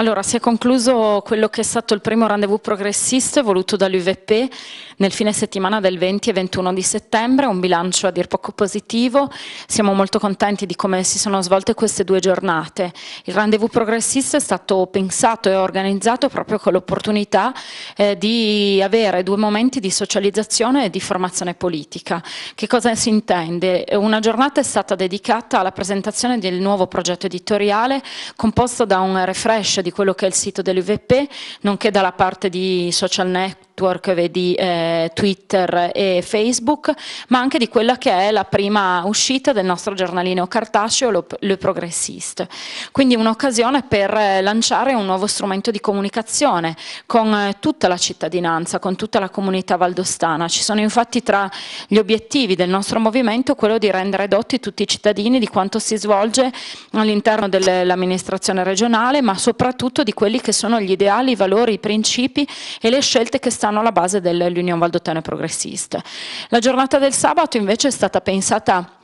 Allora, si è concluso quello che è stato il primo rendezvous progressista voluto dall'UVP nel fine settimana del 20 e 21 di settembre, un bilancio a dir poco positivo. Siamo molto contenti di come si sono svolte queste due giornate. Il rendezvous progressista è stato pensato e organizzato proprio con l'opportunità eh, di avere due momenti di socializzazione e di formazione politica. Che cosa si intende? Una giornata è stata dedicata alla presentazione del nuovo progetto editoriale composto da un refresh di quello che è il sito dell'UVP, nonché dalla parte di social network network, vedi eh, Twitter e Facebook, ma anche di quella che è la prima uscita del nostro giornalino cartaceo, Le Progressiste. Quindi un'occasione per eh, lanciare un nuovo strumento di comunicazione con eh, tutta la cittadinanza, con tutta la comunità valdostana. Ci sono infatti tra gli obiettivi del nostro movimento quello di rendere dotti tutti i cittadini di quanto si svolge all'interno dell'amministrazione regionale, ma soprattutto di quelli che sono gli ideali, i valori, i principi e le scelte che stanno stanno alla base dell'Unione Valdotana Progressista. La giornata del sabato invece è stata pensata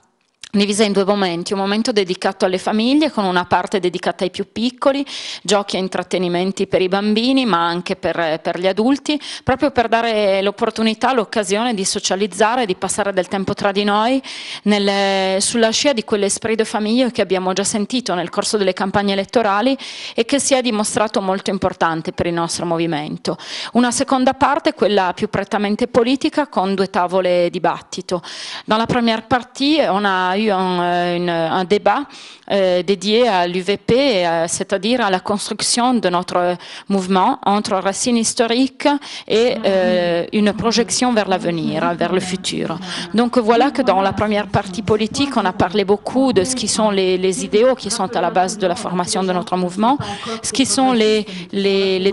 divisa in due momenti, un momento dedicato alle famiglie con una parte dedicata ai più piccoli, giochi e intrattenimenti per i bambini ma anche per, per gli adulti, proprio per dare l'opportunità, l'occasione di socializzare, di passare del tempo tra di noi nel, sulla scia di quell'esprit de famiglie che abbiamo già sentito nel corso delle campagne elettorali e che si è dimostrato molto importante per il nostro movimento. Una seconda parte, quella più prettamente politica, con due tavole dibattito. Dans première partie, on a un, euh, un débat euh, dédié à l'UVP, c'est-à-dire à la construction de notre mouvement entre racines historiques et euh, une projection vers l'avenir, vers le futur. Donc voilà que dans la première partie politique, on a parlé beaucoup de ce qui sont les, idéaux qui sont à la base de la formation de notre mouvement, ce qui sont les,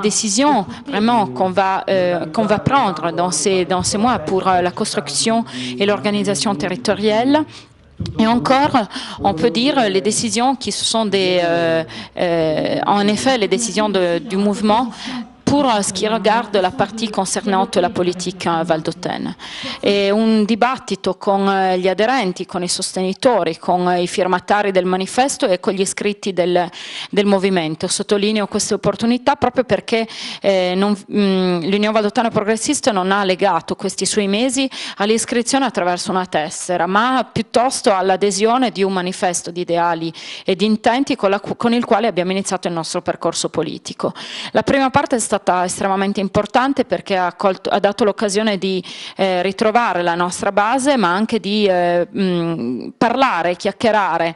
décisions vraiment qu'on va, qu'on va prendre dans ces, dans ces mois pour la construction et l'organisation territoriale et encore, on peut dire les décisions qui sont des, euh, euh, en effet, les décisions du mouvement pour ce qui regarde la partie concernante la politica valdotene. È un dibattito con eh, gli aderenti, con i sostenitori, con i firmatari del manifesto e con gli iscritti del, del movimento. Sottolineo queste opportunità proprio perché eh, mm, l'Unione Valdotana Progressista non ha legato questi suoi mesi all'iscrizione attraverso una tessera, ma piuttosto all'adesione di un manifesto di ideali e di intenti con, la, con il quale abbiamo iniziato il nostro percorso politico. La prima parte è stata stata estremamente importante perché ha, colto, ha dato l'occasione di eh, ritrovare la nostra base ma anche di eh, mh, parlare, chiacchierare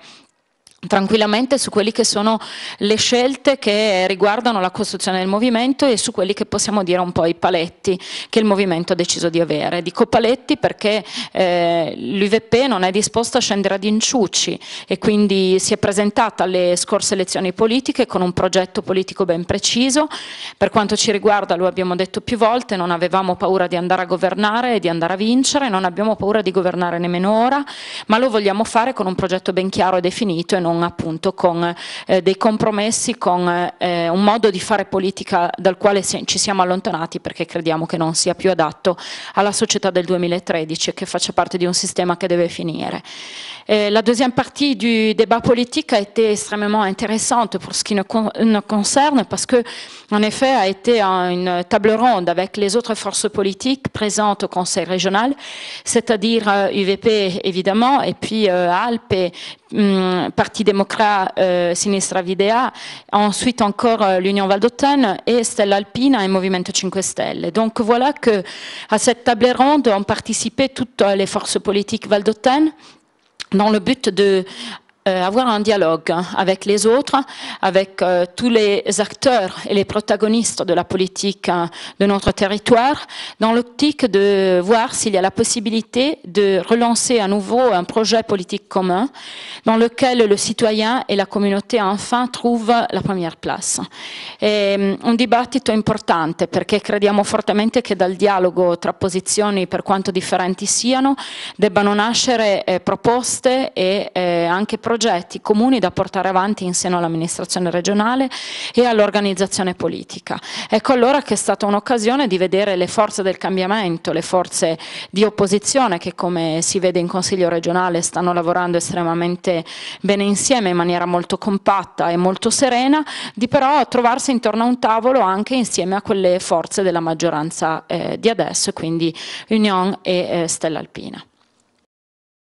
tranquillamente su quelle che sono le scelte che riguardano la costruzione del movimento e su quelli che possiamo dire un po' i paletti che il movimento ha deciso di avere. Dico paletti perché eh, l'UVP non è disposto a scendere ad inciucci e quindi si è presentata alle scorse elezioni politiche con un progetto politico ben preciso. Per quanto ci riguarda, lo abbiamo detto più volte, non avevamo paura di andare a governare e di andare a vincere, non abbiamo paura di governare nemmeno ora, ma lo vogliamo fare con un progetto ben chiaro e definito e non appunto con eh, dei compromessi, con eh, un modo di fare politica dal quale ci siamo allontanati perché crediamo che non sia più adatto alla società del 2013 e che faccia parte di un sistema che deve finire. Euh, la deuxième partie du débat politique a été extrêmement intéressante pour ce qui nous, concerne parce que, en effet, a été une table ronde avec les autres forces politiques présentes au Conseil régional, c'est-à-dire UVP euh, évidemment, et puis euh, Alpes et hum, Parti démocrate Sinistra Videa, ensuite encore l'Union Valdotane et Stella Alpina et Movimento 5 Stelle. Donc voilà que à cette table ronde ont participé toutes les forces politiques valdotaines dans le but de euh, avoir un dialogue avec les autres, avec euh, tous les acteurs et les protagonistes de la politique hein, de notre territoire, dans l'optique de voir s'il y a la possibilité de relancer à nouveau un projet politique commun dans lequel le citoyen et la communauté enfin trouvent la première place. È un dibattito importante perché crediamo fortemente che dal dialogo tra posizioni, per quanto differenti siano, debbano nascere eh, proposte e eh, anche progetti progetti comuni da portare avanti in seno all'amministrazione regionale e all'organizzazione politica. Ecco allora che è stata un'occasione di vedere le forze del cambiamento, le forze di opposizione che come si vede in Consiglio regionale stanno lavorando estremamente bene insieme in maniera molto compatta e molto serena, di però trovarsi intorno a un tavolo anche insieme a quelle forze della maggioranza eh, di adesso, quindi Union e eh, Stella Alpina.